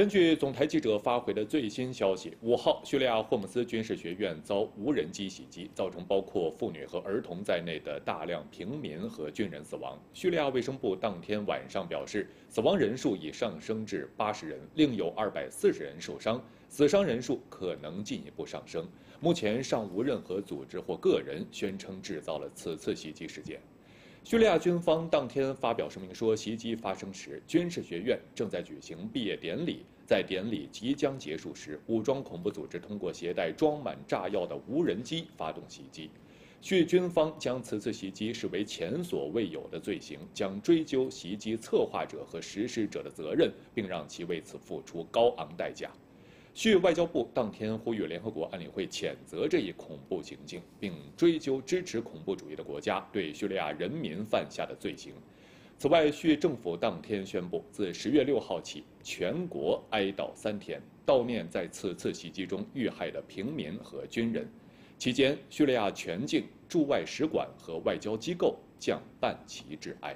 根据总台记者发回的最新消息，五号，叙利亚霍姆斯军事学院遭无人机袭击，造成包括妇女和儿童在内的大量平民和军人死亡。叙利亚卫生部当天晚上表示，死亡人数已上升至八十人，另有二百四十人受伤，死伤人数可能进一步上升。目前尚无任何组织或个人宣称制造了此次袭击事件。叙利亚军方当天发表声明说，袭击发生时，军事学院正在举行毕业典礼。在典礼即将结束时，武装恐怖组织通过携带装满炸药的无人机发动袭击。叙军方将此次袭击视为前所未有的罪行，将追究袭击策划者和实施者的责任，并让其为此付出高昂代价。叙外交部当天呼吁联合国安理会谴责这一恐怖行径，并追究支持恐怖主义的国家对叙利亚人民犯下的罪行。此外，叙政府当天宣布，自十月六号起，全国哀悼三天，悼念在此次袭击中遇害的平民和军人。期间，叙利亚全境驻外使馆和外交机构将半旗致哀。